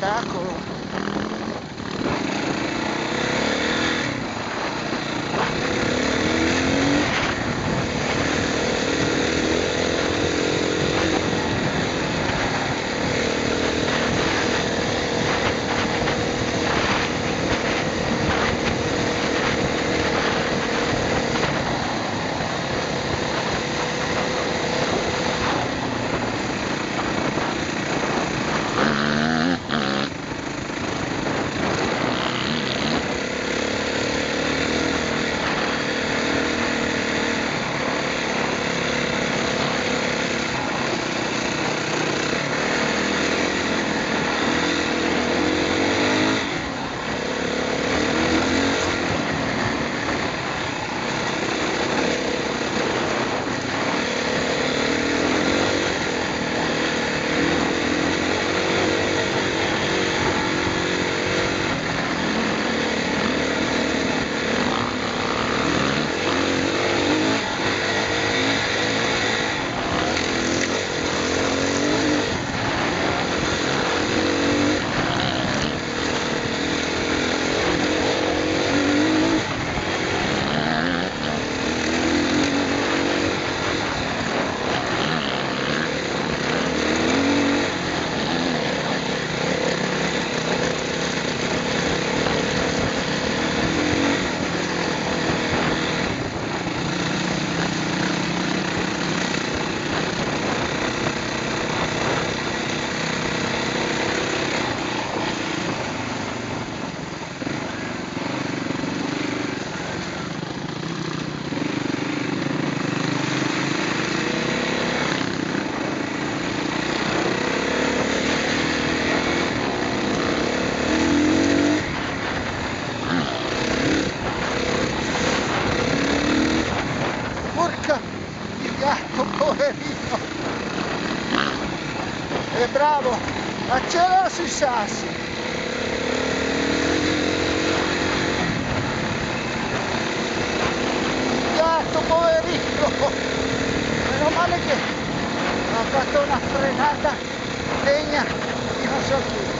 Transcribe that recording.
spettacolo poverino! È bravo, accelera sui sassi! Gatto, poverino! Meno male che ha fatto una frenata degna di non so chi.